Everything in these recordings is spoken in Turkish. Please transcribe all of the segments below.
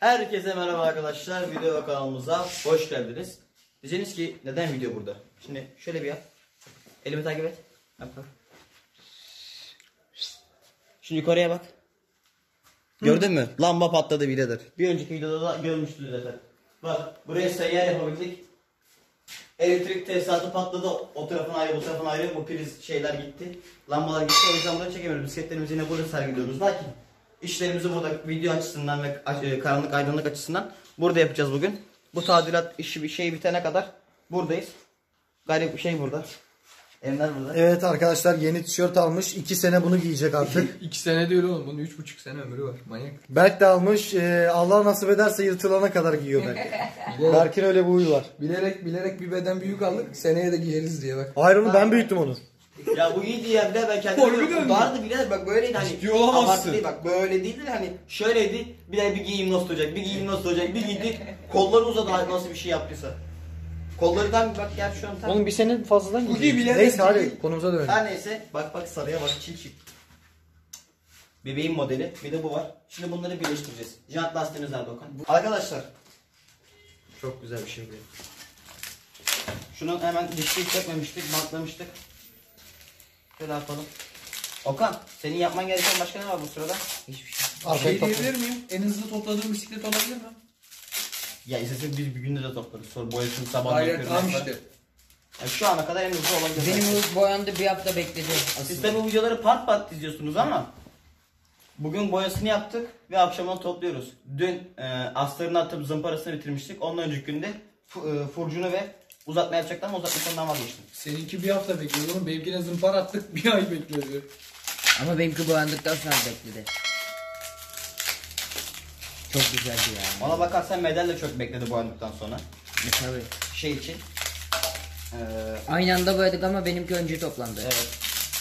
Herkese merhaba arkadaşlar. Video kanalımıza hoş geldiniz. Diyeceğiniz ki neden video burada? Şimdi şöyle bir yap. Elimi takip et. Şimdi yukarıya bak. Gördün mü? Lamba patladı birader. Bir önceki videoda da görmüştünüz zaten. Bak buraya seyyar yapabildik. Elektrik tesisatı patladı. O tarafın ayrı, bu tarafın ayrı. Bu priz şeyler gitti. Lambalar gitti. O yüzden burada çekemiyoruz. Bisikletlerimizi yine burada sergiliyoruz. Lakin işlerimizi burada video açısından ve e, karanlık aydınlık açısından burada yapacağız bugün. Bu tadilat işi bir şey bitene kadar buradayız. Garip bir şey burada. Enver burada. Evet arkadaşlar yeni tişört almış. 2 sene bunu giyecek artık. İki sene değil oğlum. Bunun üç buçuk sene ömrü var. Manyak. Berk de almış. Ee, Allah nasip ederse yırtılana kadar giyiyor Berk. Berk'in öyle bir huyu var. Bilerek bilerek bir beden büyük aldık. Seneye de giyeriz diye bak. Hayır onu ben büyüttüm onu. Ya bu iyiydi ya bile ben kendime Harbiden diyorum, mi? vardı bile bak böyleydi hani Ciddi olamazsın. değil bak böyle değildi de hani şöyleydi. Bir de bir giyim nasıl olacak bir giyim nasıl olacak bir giydi kolları uzadı nasıl bir şey yaptıysa. Kolları tam bak gel şu an tam Oğlum bir sene fazladan Bu giy bile. Neyse hadi konumuza dönelim. her neyse bak bak sarıya bak çil çil. Bebeğin modeli bir de bu var. Şimdi bunları birleştireceğiz. Jant lastiğiniz nerede Okan? Arkadaşlar. Çok güzel bir şey bu. Şunu hemen dişliği çekmemiştik bantlamıştık şöyle yapalım Okan senin yapman gereken başka ne var bu sırada? Hiçbir şey. Arkayı Şey topla. diyebilir miyim? En hızlı topladığım bisiklet olabilir mi? Ya istesek biz bir günde de toplarız. Sonra boyasını sabah Hayır yapıyoruz. tamam sonra. işte. Ya şu ana kadar en hızlı olabilir. Benim bu boyandı bir hafta bekledi. Siz Aslında. tabi bu videoları part part izliyorsunuz ama bugün boyasını yaptık ve akşamdan topluyoruz. Dün e, astarını atıp zımparasını bitirmiştik. Ondan önceki günde e, furcunu ve uzatma yapacaktım ama uzatmasından vazgeçtim. Seninki bir hafta bekliyor oğlum. Benimkine zımpara attık bir ay bekledi. Ama benimki boyandıktan sonra bekledi. Çok güzeldi ya. Ona bakarsan medal de çok bekledi boyandıktan sonra. E, Tabii. Şey için. E, Aynı anda boyadık ama benimki önce toplandı. evet.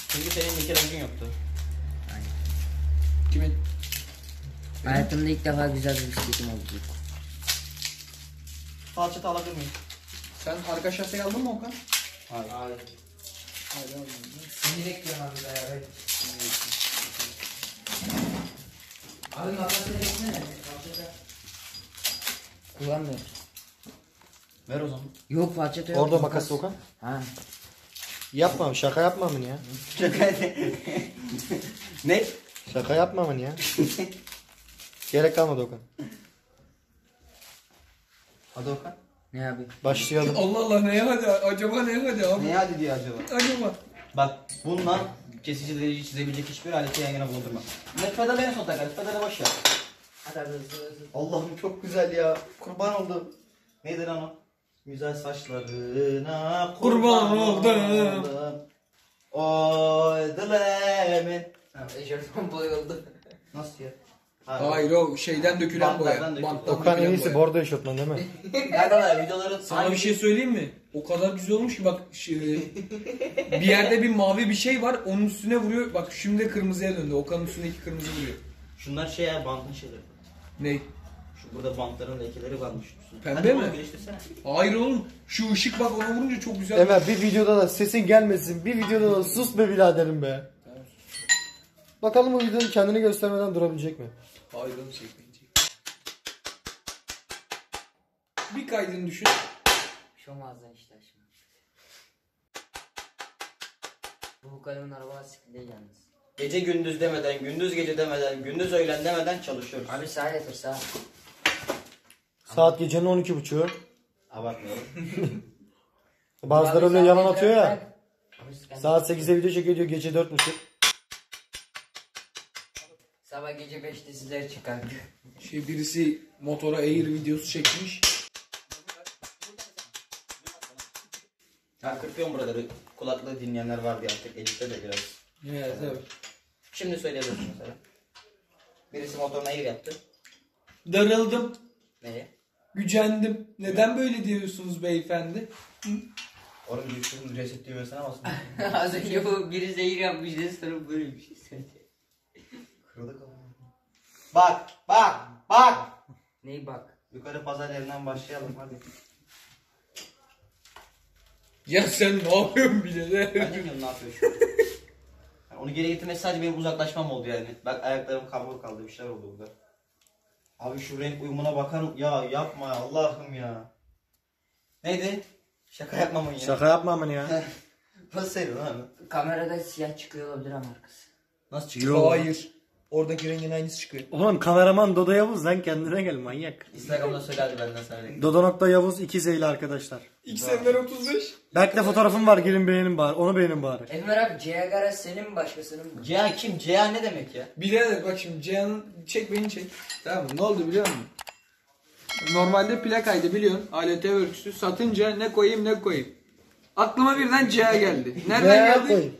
Çünkü senin Michelangelo'un yoktu. Kimin? Hayatımda ilk defa güzel bir bisikletim oldu. Falçata alabilir miyim? Sen arka şaseyi aldın mı Okan? Hayır. Hayır almadım. Seni bekliyorum abi beraber. Abi makası beklesene. Kullanmıyorum. Ver o zaman. Yok falçata yok. Orada makas Okan. Ha. Yapma şaka yapma mı ya? ne? Şaka yapma mı ya? Gerek kalmadı Okan. Hadi Okan. Ne abi? Başlayalım. Allah Allah neye hadi? Acaba neye hadi abi? Ne hadi diyor acaba? Acaba? Bak bununla kesici delici çizebilecek hiçbir aleti yan yana bulundurma. Ne pedalı en son takar. Pedalı boş ver. Hadi hadi hızlı hızlı. Allah'ım çok güzel ya. Kurban oldum. Neydi lan o? Güzel saçlarına Kurban oldum. Oy dilemin. Eşofman boyuldu. Nasıl ya? Ha, Hayır o şeyden dökülen boya. Bantlardan dökülen. Banttan Okan en dökülen iyisi boya. bordo eşofman değil mi? Nereden videoların? Sana bir şey söyleyeyim mi? O kadar güzel olmuş ki bak şey, bir yerde bir mavi bir şey var onun üstüne vuruyor. Bak şimdi de kırmızıya döndü. Okan'ın üstündeki kırmızı vuruyor. Şunlar şey ya bantın şeyleri. Ne? Şu burada bantların lekeleri varmış. Pembe Hadi mi? bunu. Hayır oğlum şu ışık bak ona vurunca çok güzel. Ömer bir videoda da sesin gelmesin. Bir videoda da sus be biraderim be. Bakalım bu videonun kendini göstermeden durabilecek mi? Hayır oğlum çekmeyecek. Bir kaydını düşün. Şu mağazadan işte şimdi. Bu kalemin araba lastikli değil yalnız. Gece gündüz demeden, gündüz gece demeden, gündüz öğlen demeden çalışıyoruz. Abi sağa yatır sağa. Saat gecenin 12.30'u. Abartmayalım. Bazıları Abi öyle yalan atıyor ya. Abi Saat 8'de video çekiyor diyor gece 4.30. Sabah gece 5'te sizler çıkardı. Şey birisi motora air videosu çekmiş. Ha kırpıyorum buraları. Kulaklığı dinleyenler var diye artık editte de biraz. Evet evet. Şimdi söyleyebilirsin mesela. Birisi motoruna air yaptı. Darıldım. Neye? Gücendim. Neden böyle diyorsunuz beyefendi? Oğlum bir sürü reset düğmesine basın. Az önce bu biri zehir yapmış dedi sonra böyle bir şey söyledi. Kırıldı kafam. Bak, bak, bak. Ney bak. Yukarı pazar yerinden başlayalım hadi. Ya sen ne yapıyorsun bile de? Ben bilmiyorum ne yapıyor şu an. Yani onu geri getirmesi sadece benim uzaklaşmam oldu yani. Bak ayaklarım kavrulu kaldı bir şeyler oldu burada. Abi şu renk uyumuna bakar mı? Ya yapma ya Allah'ım ya. Neydi? Şaka yapmamın ya. Şaka yapma aman ya. Nasıl seviyorsun abi? Kamerada siyah çıkıyor olabilir ama arkası. Nasıl çıkıyor? Hayır. Oradaki rengin aynısı çıkıyor. Oğlum kameraman Dodo Yavuz lan kendine gel manyak. Instagram'da söyle hadi benden sana. Dodo Yavuz 2 zeyli arkadaşlar. XM'ler 35. Belki de fotoğrafım var gelin beğenin bari. Onu beğenin bari. Enver abi Cihan Garas senin mi başkasının mı? Cihan kim? Cihan ne demek ya? Birader bak şimdi Cihan'ın çek beni çek. Tamam mı? Ne oldu biliyor musun? Normalde plakaydı biliyorsun. ALT örgüsü satınca ne koyayım ne koyayım. Aklıma birden CA geldi. Nereden geldi?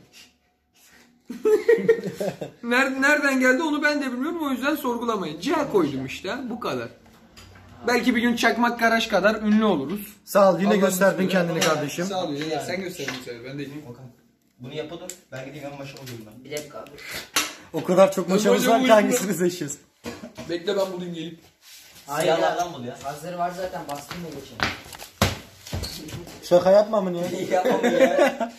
nereden geldi onu ben de bilmiyorum o yüzden sorgulamayın. CA koydum işte bu kadar. Belki bir gün çakmak garaj kadar ünlü oluruz. Sağ ol yine Allah'ın gösterdin kendini kardeşim. Sağ ol ya. Sen gösterdin bu sefer ben değilim. Okan. Bunu dur. Ben gideyim en başa bulayım ben. Bir dakika abi. O kadar çok maşamız var ki hangisini seçiyoruz? Bekle ben bulayım gelip. Hayır ya. Siyahlardan bul ya. Hazır var zaten bastım mı geçen? Şaka yapma aman ya. Yapamam ya.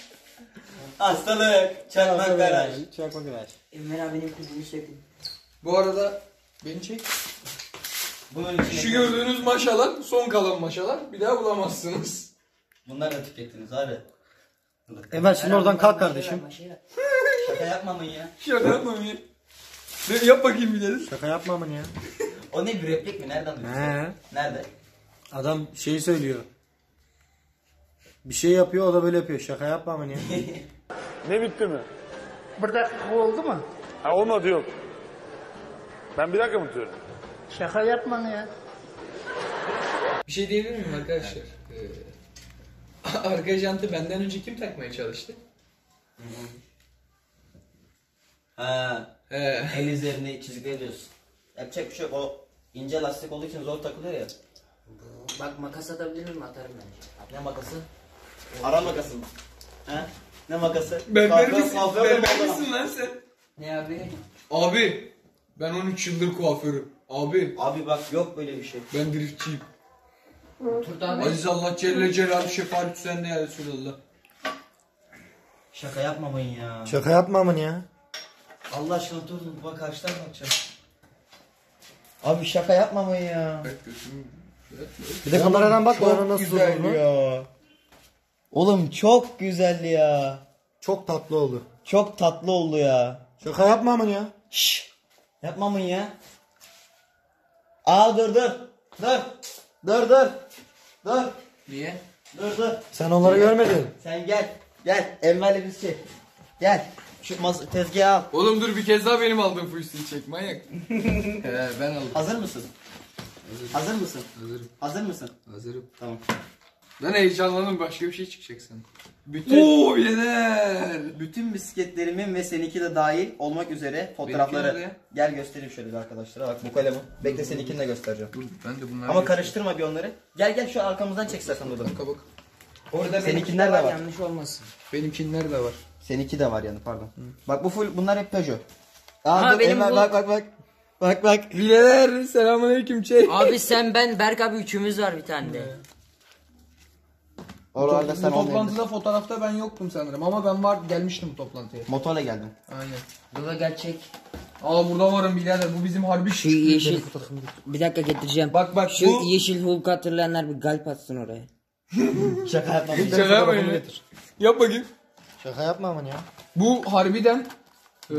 Hastalık. Çakmak garaj. Çakma garaj. Enver abinin kuzunu sevdim. Bu arada beni çek. Bunun Şu gördüğünüz maşalar son kalan maşalar bir daha bulamazsınız. Bunlar da tükettiniz abi. Emel şimdi oradan kalk kardeşim. Şaka yapmamın ya. Şaka yapmayın ya. Ne, Yap bakayım bir deriz. Şaka yapma aman ya. O ne bir replik mi? Nereden duydun? He. Nerede? Adam şeyi söylüyor. Bir şey yapıyor o da böyle yapıyor. Şaka yapma aman ya. Ne bitti mi? Bir dakika oldu mu? Ha olmadı yok. Ben bir dakika mı tutuyorum? Şaka yapma ya. Bir şey diyebilir miyim arkadaşlar? Ee, arka jantı benden önce kim takmaya çalıştı? Ha. He. El üzerine çizgi ediyorsun. Yapacak bir şey yok. O ince lastik olduğu için zor takılıyor ya. Bak makas atabilir miyim? Atarım bence. Ne makası? Ara makası mı? He? Ne makası? Berber Kuaför- misin? Berber misin lan sen? Ne abi? Abi ben 13 yıldır kuaförüm. Abi Abi bak yok böyle bir şey. ben driftçiyim. Tut abi. Aziz Allah Celle Celaluhu şefaat sende ya Resulallah. Şaka yapmamayın ya. Şaka yapma aman ya. Allah aşkına dur dur bak karşıdan bakacağım. Abi şaka yapmamayın ya. Bak gözümü. Bir de kameradan bak bana nasıl güzel olduğunu. ya. Oğlum çok güzel ya. Çok tatlı oldu. Çok tatlı oldu ya. Şaka yapma aman ya. Şşş. Yapmamın ya. Aa dur dur. Dur. Dur dur. Dur. Niye? Dur dur. Sen onları görmedin. Sen gel. Gel. Enver'le biz çek. Gel. Şu mas tezgahı al. Oğlum dur bir kez daha benim aldığım fustiyi çek manyak. He ben aldım. Hazır mısın? Hazır mısın? Hazırım. Hazır mısın? Hazırım. Tamam. Ben heyecanlandım başka bir şey çıkacak sandım. Bütün... Oo yener. Bütün bisikletlerimin ve seninki de dahil olmak üzere fotoğrafları nerede? gel göstereyim şöyle bir arkadaşlara bak bu kalemi. Bekle seninkini de göstereceğim. Dur ben de bunları Ama karıştırma bir onları. Gel gel şu arkamızdan çek istersen Dudu. Bak bak. Orada Seninkiler de var. Yanlış olmasın. Benimkinler de var. Seninki de var yani pardon. Bak bu full bunlar hep Peugeot. Aa, Ha, dur, benim Enver, bu- bak bak bak. Bak bak. Bileler selamünaleyküm çek. Abi sen ben Berk abi üçümüz var bir tane de. Oralarda sen olmayacaksın. toplantıda fotoğrafta ben yoktum sanırım ama ben var gelmiştim bu toplantıya. Motorla geldim. Aynen. Dula gel çek. Aa burada varım birader bu bizim harbi Şu yeşil. Bir dakika getireceğim. Bak bak Şu bu yeşil Hulk hatırlayanlar bir kalp atsın oraya. Şaka yapma. Şaka yapmayın. Yap bakayım. Şaka yapma aman ya. Bu harbiden e.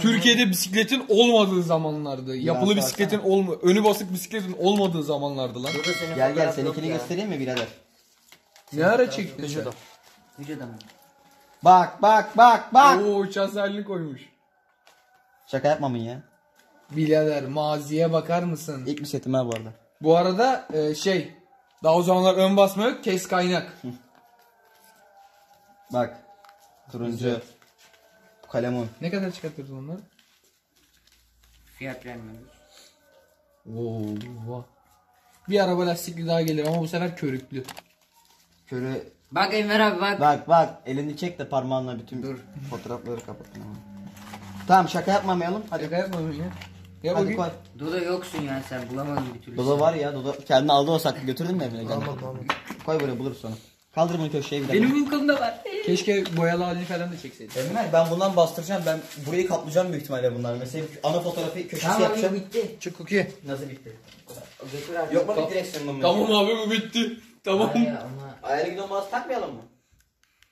Türkiye'de bisikletin olmadığı zamanlardı. Yapılı sarsana. bisikletin olma önü basık bisikletin olmadığı zamanlardı lan. Gel gel seninkini ya. göstereyim mi birader? Ne ara çektin sen? Mı? Bak bak bak bak. Oo uçan halini koymuş. Şaka yapmamın ya. Birader maziye bakar mısın? İlk bir setim ha bu arada. Bu arada e, şey daha o zamanlar ön basma yok kes kaynak. Bak. Turuncu. Kalemun. ne kadar çıkartırdın onları? Fiyat vermiyoruz. Oo. Bir araba lastikli daha gelir ama bu sefer körüklü. Körü. Bak Enver abi bak. Bak bak elini çek de parmağınla bütün Dur. fotoğrafları kapatın ama. Tamam şaka yapmamayalım. Hadi. Şaka yapma ya. Ya Hadi koy. Dula yoksun ya sen bulamadın bir türlü. Dodo var ya Dodo kendini aldı o saklı götürdün mü evine? Almadım. Koy buraya buluruz sonra. Kaldır bunu köşeye bir Benim dakika. uykumda var. Keşke boyalı halini falan da çekseydin. Enver ben bundan bastıracağım. Ben burayı kaplayacağım büyük ihtimalle bunlar. Mesela ana fotoğrafı köşesi Tamam abi yapacağım. bitti. Çık Cookie. Nasıl bitti? Götür artık. Yok mu bir direksiyonun mu? Tamam abi bu bitti. Tamam. Hayır ama Ayarı gidon bazı takmayalım mı?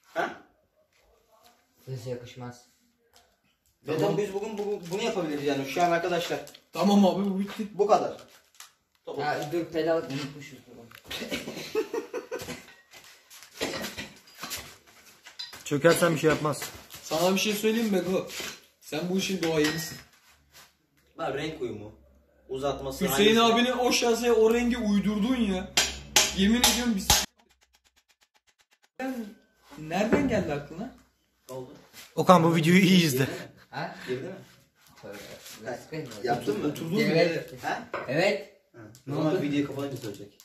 Ha? hız yakışmaz. Zaten biz bugün, bugün bunu yapabiliriz yani şu an arkadaşlar. Tamam abi bu bitti. Bu kadar. Tamam. Ya dur pedal unutmuşuz. Çökersen bir şey yapmaz. Sana bir şey söyleyeyim mi Beko? Sen bu işin doğayenisin. Var renk uyumu. Uzatması. Hüseyin hangisi- abinin o şahsaya o rengi uydurdun ya. Yemin ediyorum biz... Nereden geldi aklına? Oldu? Okan bu videoyu iyi izle. Ha? Girdi mi? Yaptın mı? Oturdun mu? Evet. Ha? Evet. Ne oldu? Videoyu kapanınca söyleyecek.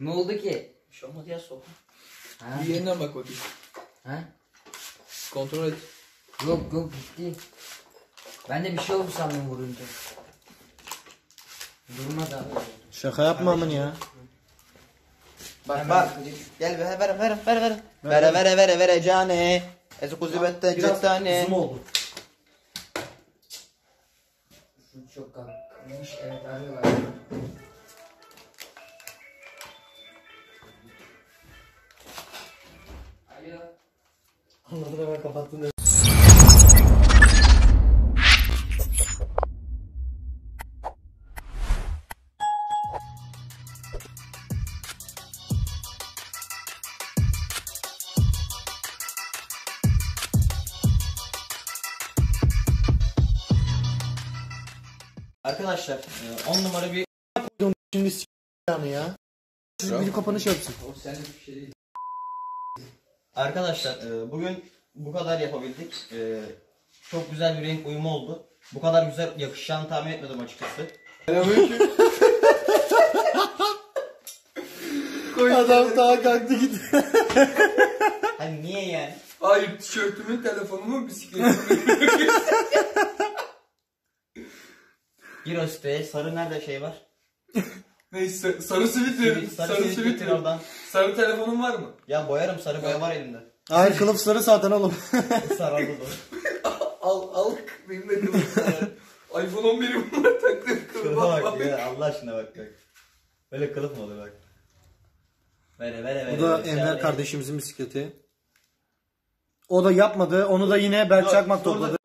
Ne oldu ki? Bir şey olmadı ya soğuk. Ha? Bir yeniden bak bakayım. Ha? Kontrol et. Yok yok gitti. Ben de bir şey oldu sandım vurunca. Durmadı abi. Şaka yapma amın ya. Bak bak. Gel ver ver ver ver ver. Ver ver ver ver cane. Ez kuzibette cettane. zoom oldu. Şu çok kalmış. Evet arıyorlar. Alo. Anladım hemen kapattın. Arkadaşlar 10 numara bir Şimdi s- ya. Siz bir kapanış yapsın. O senlik bir şey değil. Arkadaşlar e, bugün bu kadar yapabildik. E, Çok güzel bir renk uyumu oldu. Bu kadar güzel yakışacağını tahmin etmedim açıkçası. Adam daha kalktı gitti. Hani niye yani? Hayır tişörtümün, telefonumun, bisikletimin. Gir o siteye sarı nerede şey var? Neyse sarı sivitlerim. Sarı, Sarı sarı getir sivitlerim. oradan. Sarı telefonun var mı? Ya boyarım sarı boya var elimde. Hayır kılıf sarı zaten oğlum. Sarardı da. Al al benim de kılıf var. iPhone 11'im var taktım Kılıfa bak ya Allah aşkına bak bak. Böyle kılıf mı olur bak. Vere vere vere. Bu da vere, Enver kardeşimizin bisikleti. O da yapmadı. Onu da yine Berk Çakmak topladı.